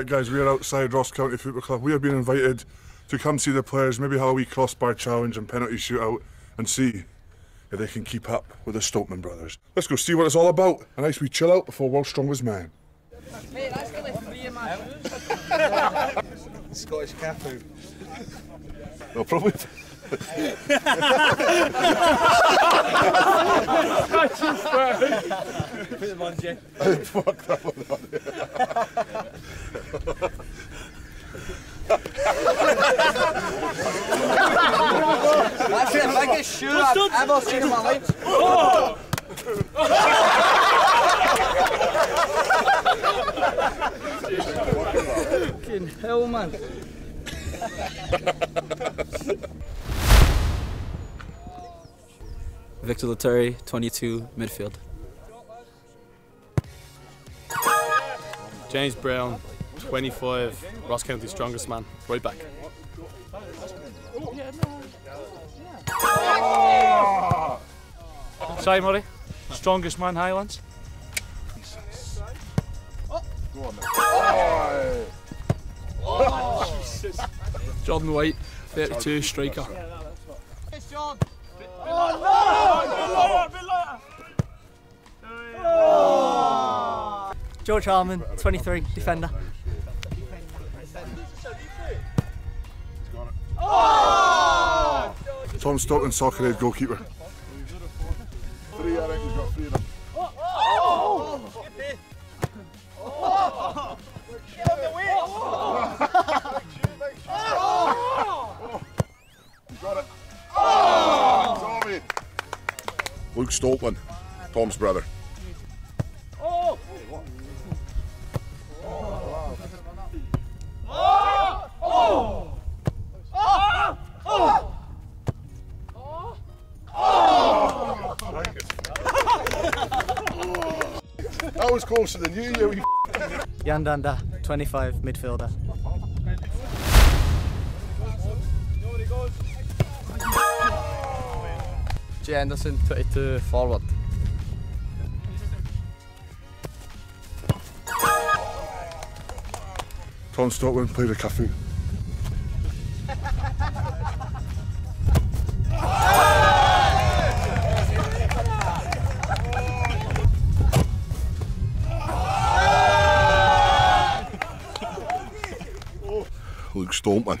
Right, guys, we are outside Ross County Football Club. We have been invited to come see the players, maybe have a wee crossbar challenge and penalty shootout, and see if they can keep up with the Stoltman brothers. Let's go see what it's all about. A nice wee chill out before World's Strongest Man. Scottish Cafu. Well, probably. Put them on, Jay. Fuck that one on. That's the biggest shoe I've ever seen in my life. Fucking hell, man. Victor Loturi, 22, midfield. James Brown, 25, Ross County strongest man, right back. Sorry, Murray. Strongest man, Highlands. Jordan White, 32, striker. George Harmon, 23, defender. Tom Stoltman, soccer head goalkeeper. Luke Tom's brother. I was closer than you, you Yan Dhanda, 25, midfielder. Jay Anderson, 22, forward. Tom Stoltman played a Cafu. Luke Stoltman.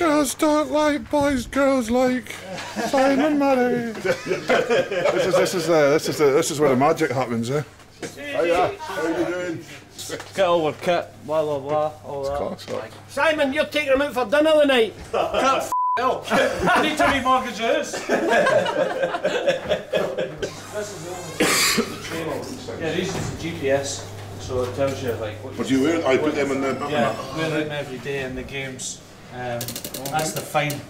Girls don't like boys, girls like Simon Murray. this is this is uh, this is uh, this is where the magic happens, eh? Hiya, how you doing? Get over kit, blah blah blah, all that. Class. Simon, you're taking him out for dinner tonight. I need to remortgage this. yeah, these is the GPS, so it tells you like what What do you wear? I put them in the. Yeah, wear them every day in the games. Um, that's the fine.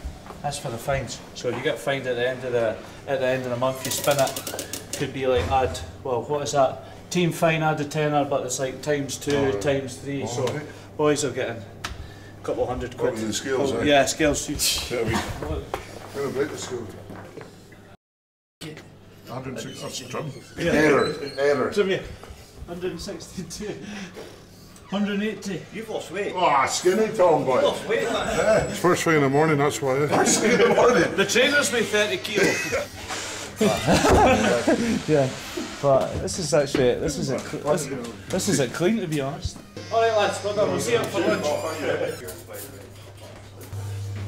That's for the fines. So if you get fined at the end of the at the end of the month, you spin it. Could be like add. Well, what is that? Team fine add a tenner, but it's like times two, times three. so Alright. boys are getting a couple hundred quid. What with the scales, eh? Yeah, scales. Yeah, we, we're gonna break the school. 106, that's the. Error, error. To me, 162, 180. You've lost weight. Ah, skinny Tom boy. Lost weight, man. It's first thing in the morning, that's why. First thing in the morning. The trainers weigh 30 kilo. Yeah. But this is actually this is a cl- this, this is a clean to be honest. All right, lads, we're done. We'll see you for lunch.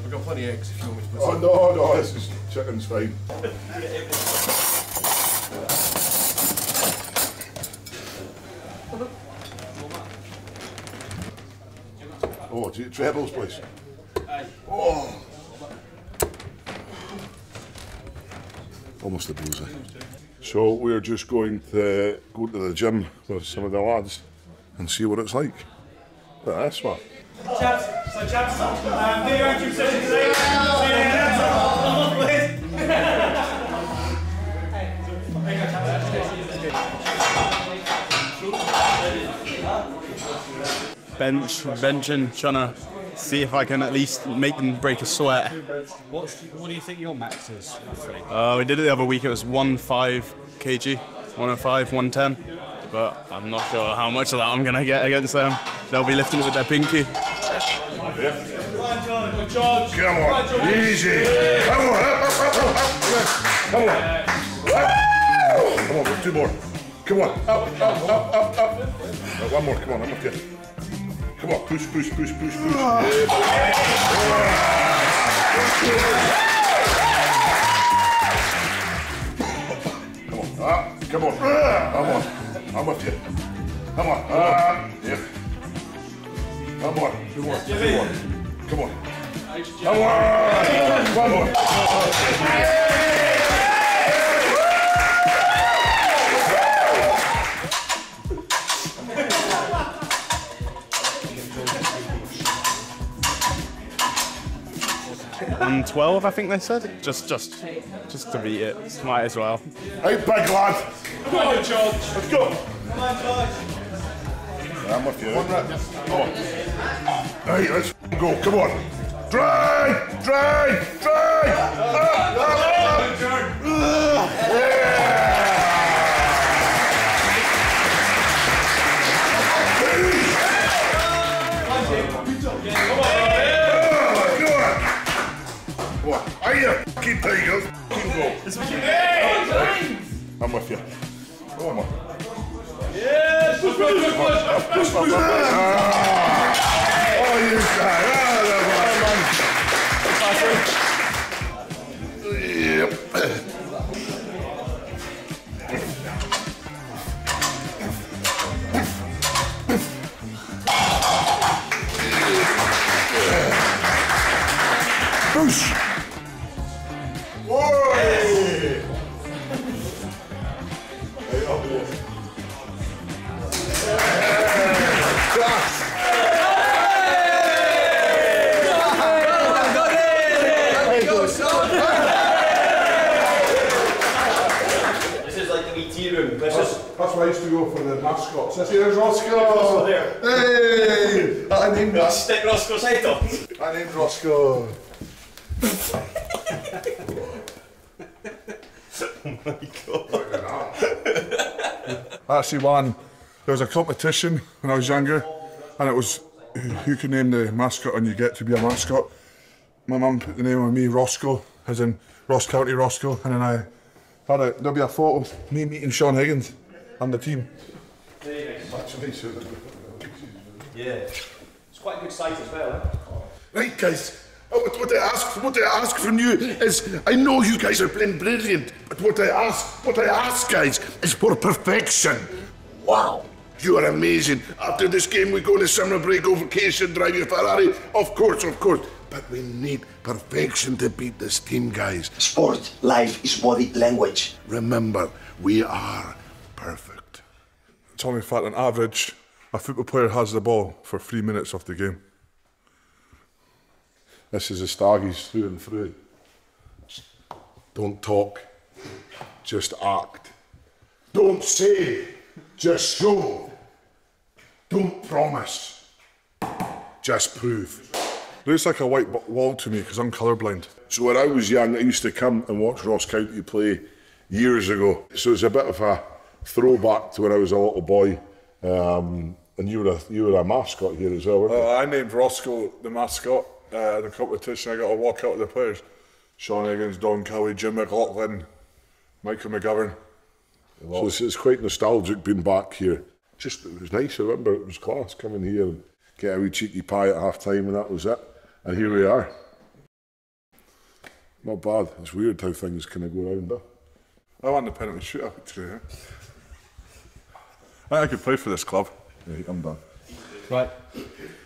We've got plenty of eggs if you want me to put Oh no, no, this is chicken's fine. Oh, you trebles, please? Oh. Almost a bullseye. So we're just going to go to the gym with some of the lads and see what it's like. Look at this one. Chaps, so chaps, um, session today. Bench, benching, trying to see if I can at least make them break a sweat. What's, what do you think your max is? roughly? Uh, we did it the other week. It was 105 kg, 105, 110. But I'm not sure how much of that I'm gonna get against them. They'll be lifting it with their pinky. Come on, easy. Come on, up, up, up, up, up. Come on. Come on, two more. Come on, up, up, up, up, up. One more, come on, I'm with you. Come on, push, push, push, push, push. Come on, ah, come on, come on. I'm with you. Come on, ah, yeah. Come on, two more, two more. Come on. Come on! One more. One twelve, I think they said. Just, just, just to beat it. Might as well. Hey, big lad. Come on, George. Let's go. Come on, George. I'm with you. One rep. Come on. Hey, let's go. Come on. Drive! Drive! Drive! Up, up, you fucking tigers? Fucking go. I'm with you. Come on. Yes, push, push, push, push, push, push. Ah! Oh, you guy. Ah, mascots. This here's Roscoe. Hey! I named stick Roscoe's head off. I named Roscoe. I actually won. There was a competition when I was younger, and it was who- who can name the mascot and you get to be a mascot. My mum put the name on me, Roscoe, as in Ross County Roscoe, and then I had a there'll be a photo of me meeting Sean Higgins and the team. Yeah. It's quite a good size as well, eh? Right, guys. uh, What, what I ask, what I ask from you is, I know you guys are playing brilliant, but what I ask, what I ask, guys, is for perfection. Wow, you are amazing. After this game, we go on a summer break, go vacation, drive your Ferrari. Of course, of course. But we need perfection to beat this team, guys. Sport, life is body language. Remember, we are perfect. Tommy Fat, on average, a football player has the ball for three minutes of the game. This is a Staggies through and through. Don't talk, just act. Don't say, just show. Don't promise, just prove. It Looks like a white wall to me because I'm colourblind. So when I was young, I used to come and watch Ross County play years ago. So it's a bit of a throwback to when I was a little boy. Um, and you were a you were a mascot here as well, weren't you? Uh, I named Roscoe the mascot. Uh, the competition, I got to walk out with the players. Sean Higgins, Don Cowie, Jim McLaughlin, Michael McGovern. So it's, it's quite nostalgic being back here. Just it was nice. I remember it was class coming here and get a wee cheeky pie at half time, and that was it. And here we are. Not bad. It's weird how things kind of go around. Huh? I want the penalty shootout today. eh? I think I could play for this club. Yeah, I'm done. Right.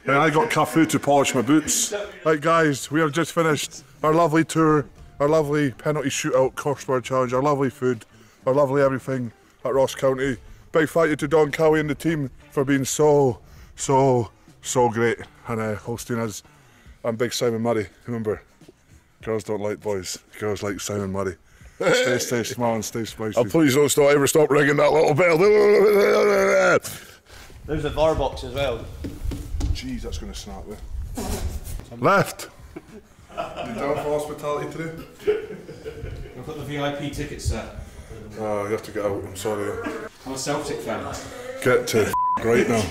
And I got Cafu to polish my boots. Right, guys, we have just finished our lovely tour, our lovely penalty shootout, crossbar challenge, our lovely food, our lovely everything at Ross County. Big thank you to Don Cowie and the team for being so, so, so great and uh, hosting us. And big Simon Murray. Remember, girls don't like boys, girls like Simon Murray. Stay, stay small and stay spicy. Oh, please don't stop, ever stop ringing that little bell. There's a VAR box as well. Jeez, that's going to snap there. Left. You down for hospitality today? I've got the VIP ticket, sir. Oh, you have to get out. I'm sorry. I'm a Celtic fan. Get to right now.